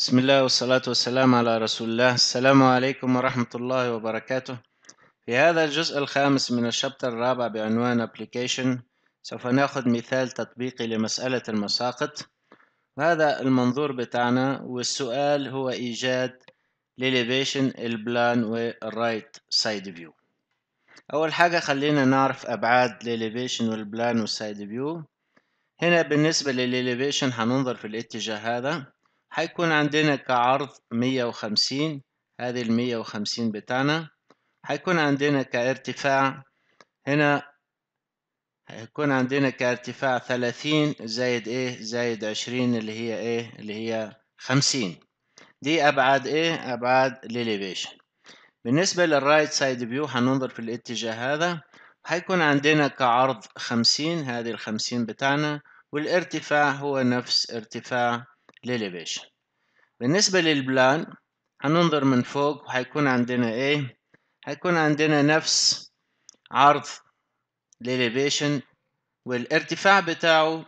بسم الله والصلاة والسلام على رسول الله. السلام عليكم ورحمة الله وبركاته. في هذا الجزء الخامس من ال chapter الرابع بعنوان Application سوف نأخذ مثال تطبيقي لمسألة المساقط. وهذا المنظور بتاعنا والسؤال هو إيجاد ال elevation ال plan وال right side view أول حاجة خلينا نعرف أبعاد ال elevation وال plan وال side view هنا بالنسبة لل elevation هننظر في الاتجاه هذا. هيكون عندنا كعرض مية وخمسين هذه المية وخمسين بتاعنا. هيكون عندنا كارتفاع هنا هيكون عندنا كارتفاع ثلاثين زايد إيه؟ زايد عشرين اللي هي إيه؟ اللي هي خمسين. دي أبعاد إيه؟ أبعاد ال elevation بالنسبة لل right side view هننظر في الاتجاه هذا. هيكون عندنا كعرض خمسين هذه الخمسين بتاعنا والارتفاع هو نفس ارتفاع ال elevation بالنسبة لل plan هننظر من فوق وهيكون عندنا إيه؟ هيكون عندنا نفس عرض ال elevation والارتفاع بتاعه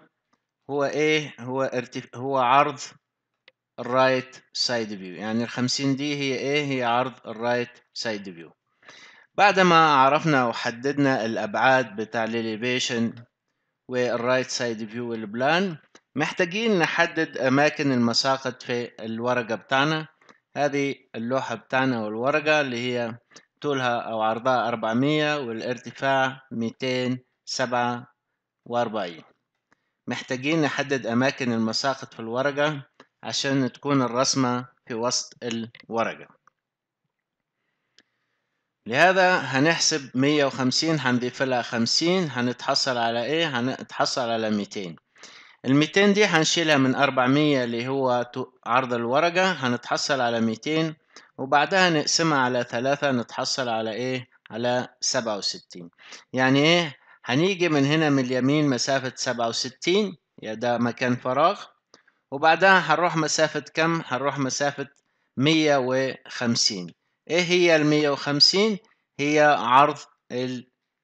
هو إيه؟ هو ارتف... هو عرض ال right side view. يعني الخمسين دي هي إيه؟ هي عرض ال right side view. بعد ما عرفنا وحددنا الأبعاد بتاع ال elevation وال right side view وال plan محتاجين نحدد أماكن المساقط في الورقة بتاعنا. هذه اللوحة بتاعنا والورقة اللي هي طولها أو عرضها 400 والارتفاع 247 محتاجين نحدد أماكن المساقط في الورقة عشان تكون الرسمة في وسط الورقة. لهذا هنحسب 150 هنضيف لها 50 هنتحصل على إيه؟ هنتحصل على 200 ال 200 دي هنشيلها من 400 اللي هو عرض الورقة هنتحصل على 200 وبعدها نقسمها على ثلاثة نتحصل على إيه؟ على 67 يعني إيه؟ هنيجي من هنا من اليمين مسافة 67 يا ده مكان فراغ. وبعدها هنروح مسافة كم؟ هنروح مسافة 150 إيه هي ال 150 هي عرض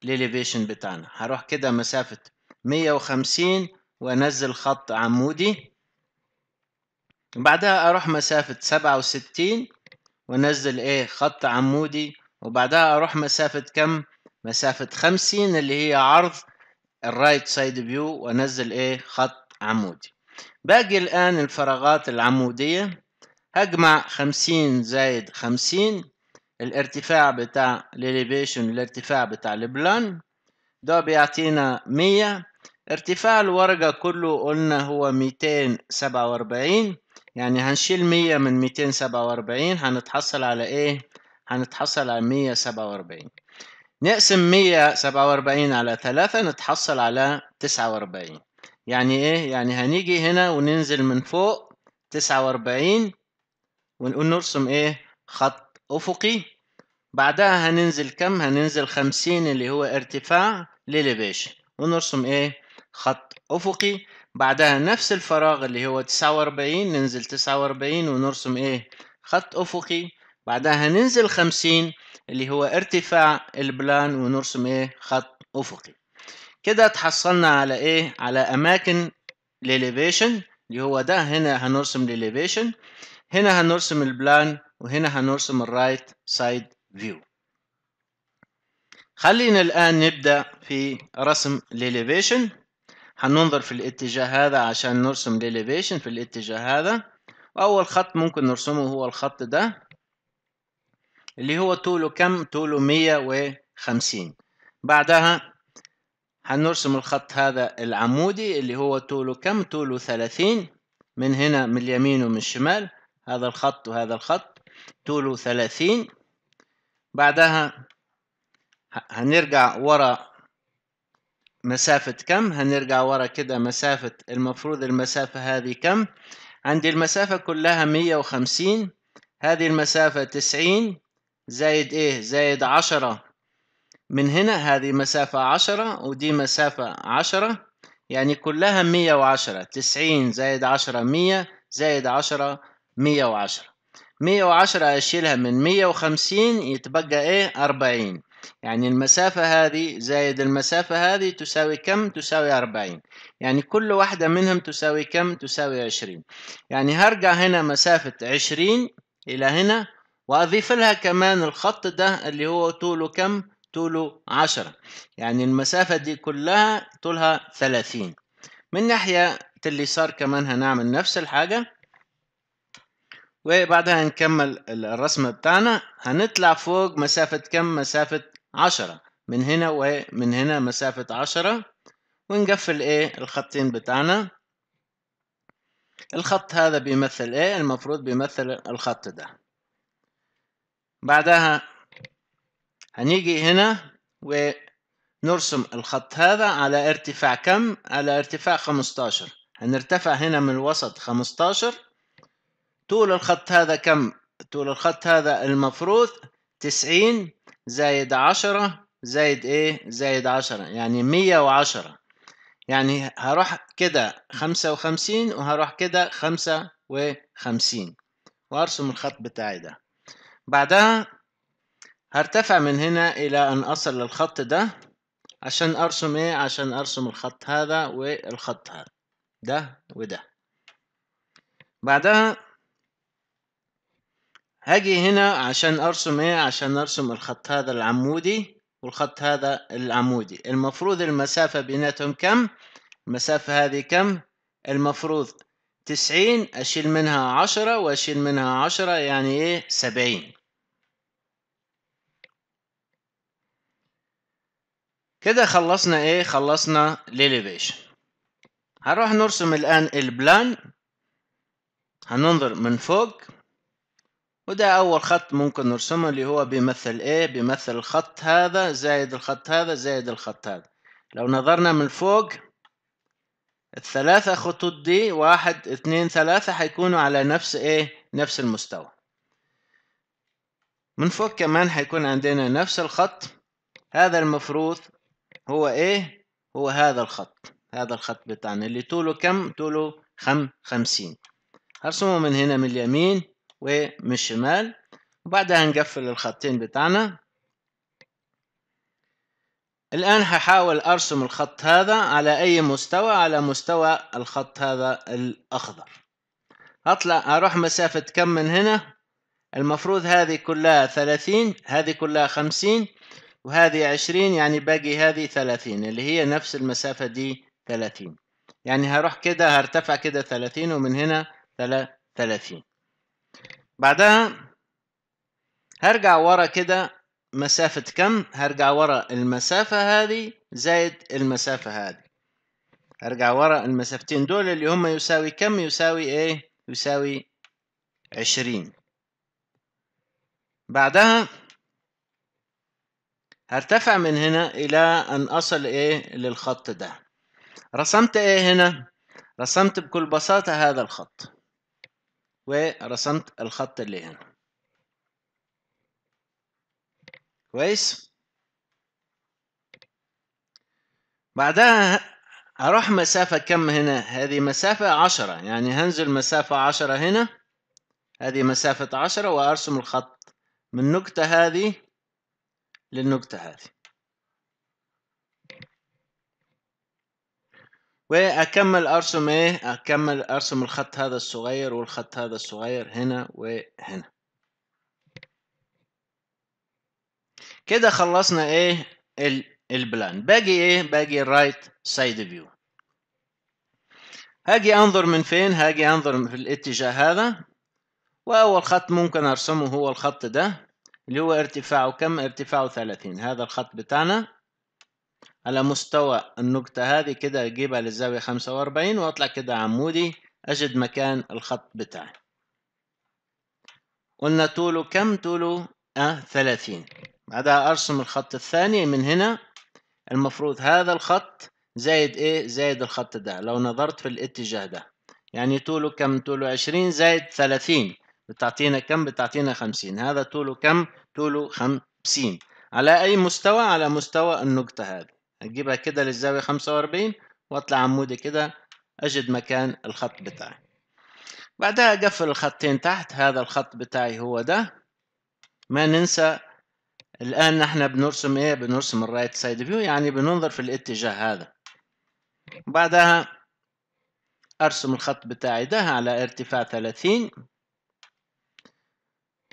الاليفيشن بتاعنا. هروح كده مسافة 150 وانزل خط عمودي. بعدها أروح مسافة سبعة وستين وانزل إيه خط عمودي. وبعدها أروح مسافة كم؟ مسافة خمسين اللي هي عرض ال right side view وانزل إيه خط عمودي. باقي الآن الفراغات العمودية. هجمع خمسين زايد خمسين الارتفاع بتاع ال elevation الارتفاع بتاع ال plan ده بيعطينا مية. ارتفاع الورقة كله قلنا هو 247 يعني هنشيل 100 من 247 هنتحصل على إيه؟ هنتحصل على 147 نقسم 147 على 3 نتحصل على 49 يعني إيه؟ يعني هنيجي هنا وننزل من فوق 49 ونقول نرسم إيه؟ خط أفقي بعدها هننزل كم؟ هننزل 50 اللي هو ارتفاع لليفيشن ونرسم إيه؟ خط أفقي بعدها نفس الفراغ اللي هو 49 ننزل 49 ونرسم إيه؟ خط أفقي. بعدها هننزل 50 اللي هو ارتفاع ال plan ونرسم إيه؟ خط أفقي. كده تحصلنا على إيه؟ على أماكن ال elevation اللي هو ده هنا هنرسم ال elevation هنا هنرسم ال plan وهنا هنرسم ال right side view. خلينا الآن نبدأ في رسم ال elevation هننظر في الاتجاه هذا عشان نرسم ال elevation في الاتجاه هذا. وأول خط ممكن نرسمه هو الخط ده اللي هو طوله كم؟ طوله 150 بعدها هنرسم الخط هذا العمودي اللي هو طوله كم؟ طوله 30 من هنا من اليمين ومن الشمال هذا الخط وهذا الخط طوله 30 بعدها هنرجع ورا مسافة كم؟ هنرجع ورا كده مسافة المفروض المسافة هذه كم؟ عندي المسافة كلها مية وخمسين هذه المسافة تسعين زايد إيه؟ زايد عشرة. من هنا هذه مسافة عشرة ودي مسافة عشرة يعني كلها مية وعشرة. تسعين زايد عشرة مية زايد عشرة مية وعشرة. مية وعشرة أشيلها من مية وخمسين يتبقى إيه؟ أربعين. يعني المسافة هذه زائد المسافة هذه تساوي كم؟ تساوي أربعين يعني كل واحدة منهم تساوي كم؟ تساوي عشرين يعني هرجع هنا مسافة عشرين إلى هنا وأضيف لها كمان الخط ده اللي هو طوله كم؟ طوله عشرة يعني المسافة دي كلها طولها ثلاثين من ناحية اليسار كمان هنعمل نفس الحاجة وبعدها نكمل الرسم بتاعنا. هنطلع فوق مسافة كم؟ مسافة عشرة. من هنا ومن هنا مسافة عشرة. ونقفل إيه؟ الخطين بتاعنا. الخط هذا بيمثل إيه؟ المفروض بيمثل الخط ده. بعدها هنيجي هنا ونرسم الخط هذا على ارتفاع كم؟ على ارتفاع 15 هنرتفع هنا من الوسط 15 طول الخط هذا كم؟ طول الخط هذا المفروض 90 زائد 10 زائد إيه؟ زائد 10 يعني 110 يعني هروح كده 55 وهروح كده 55 وأرسم الخط بتاعي ده. بعدها هرتفع من هنا إلى أن أصل للخط ده عشان أرسم إيه؟ عشان أرسم الخط هذا والخط هذا ده وده. بعدها هاجي هنا عشان أرسم إيه؟ عشان ارسم الخط هذا العمودي والخط هذا العمودي. المفروض المسافة بيناتهم كم؟ المسافة هذه كم؟ المفروض تسعين أشيل منها عشرة وأشيل منها عشرة يعني إيه؟ سبعين. كده خلصنا إيه؟ خلصنا ليليفيشن هنروح نرسم الآن البلان. هننظر من فوق. وده أول خط ممكن نرسمه اللي هو بيمثل إيه؟ بيمثل الخط هذا زائد الخط هذا زائد الخط هذا لو نظرنا من فوق الثلاثة خطوط دي واحد اثنين ثلاثة حيكونوا على نفس إيه؟ نفس المستوى من فوق كمان حيكون عندنا نفس الخط هذا المفروض هو إيه؟ هو هذا الخط هذا الخط بتاعنا اللي طوله كم؟ طوله خم خمسين هرسمه من هنا من اليمين ومن الشمال. وبعدها نقفل الخطين بتاعنا. الآن هحاول أرسم الخط هذا على أي مستوى؟ على مستوى الخط هذا الأخضر. أطلع أروح مسافة كم من هنا؟ المفروض هذه كلها ثلاثين هذه كلها خمسين وهذه عشرين يعني باقي هذه ثلاثين اللي هي نفس المسافة دي ثلاثين. يعني هروح كده هرتفع كده ثلاثين ومن هنا ثلاثين. بعدها هرجع ورا كده مسافة كم؟ هرجع ورا المسافة هذه زائد المسافة هذه. هرجع ورا المسافتين دول اللي هم يساوي كم؟ يساوي إيه؟ يساوي عشرين. بعدها هرتفع من هنا إلى أن أصل إيه؟ للخط ده. رسمت إيه هنا؟ رسمت بكل بساطة هذا الخط. ورسمت الخط اللي هنا. كويس؟ بعدها هروح مسافة كم هنا؟ هذه مسافة عشرة يعني هنزل مسافة عشرة هنا. هذه مسافة عشرة وأرسم الخط من النقطة هذه للنقطة هذه. واكمل أرسم إيه؟ أكمل أرسم الخط هذا الصغير والخط هذا الصغير هنا وهنا كده خلصنا إيه؟ ال plan. باقي إيه؟ باقي ال right side view هاجي أنظر من فين؟ هاجي أنظر في الاتجاه هذا. وأول خط ممكن أرسمه هو الخط ده اللي هو ارتفاعه كم؟ ارتفاعه 30 هذا الخط بتاعنا. على مستوى النقطة هذه كده أجيبها للزاوية خمسة وأربعين وأطلع كده عمودي أجد مكان الخط بتاعي. قلنا طوله كم؟ طوله آه ثلاثين. بعدها أرسم الخط الثاني من هنا. المفروض هذا الخط زائد إيه؟ زائد الخط ده. لو نظرت في الاتجاه ده. يعني طوله كم؟ طوله عشرين زائد ثلاثين. بتعطينا كم؟ بتعطينا خمسين. هذا طوله كم؟ طوله خمسين. على أي مستوى؟ على مستوى النقطة هذه. اجيبها كده للزاوية خمسة وأربعين وأطلع عمودي كده أجد مكان الخط بتاعي. بعدها أقفل الخطين تحت هذا الخط بتاعي هو ده. ما ننسى الآن نحن بنرسم إيه؟ بنرسم ال right side view يعني بننظر في الاتجاه هذا. بعدها أرسم الخط بتاعي ده على ارتفاع 30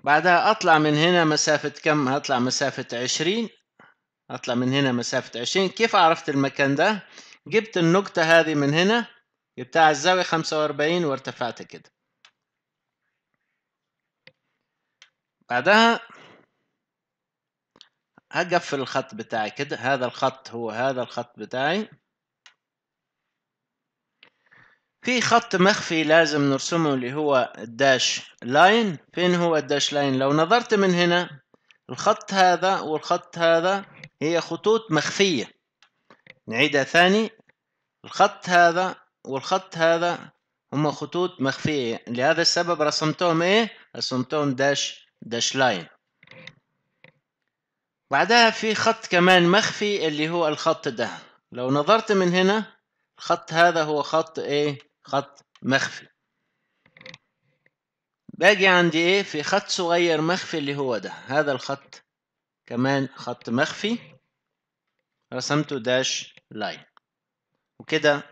بعدها أطلع من هنا مسافة كم؟ هطلع مسافة 20 أطلع من هنا مسافة 20 كيف عرفت المكان ده؟ جبت النقطة هذه من هنا جبتها على الزاوية 45 وارتفعت كده. بعدها هقفل الخط بتاعي كده هذا الخط هو هذا الخط بتاعي. في خط مخفي لازم نرسمه اللي هو ال dash line. فين هو ال dash line؟ لو نظرت من هنا الخط هذا والخط هذا هي خطوط مخفية. نعيدها ثاني. الخط هذا والخط هذا هم خطوط مخفية. لهذا السبب رسمتهم إيه؟ رسمتهم dash dash line. بعدها في خط كمان مخفي اللي هو الخط ده. لو نظرت من هنا الخط هذا هو خط إيه؟ خط مخفي. باقي عندي إيه؟ في خط صغير مخفي اللي هو ده. هذا الخط كمان خط مخفي رسمته dash line وكده